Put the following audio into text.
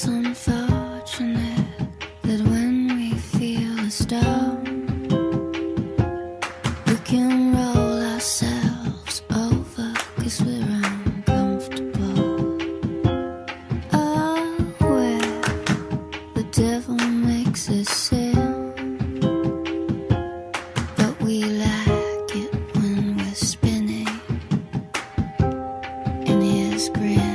It's unfortunate that when we feel a storm, we can roll ourselves over because we're uncomfortable. Oh, where the devil makes us sin, but we like it when we're spinning in his grip.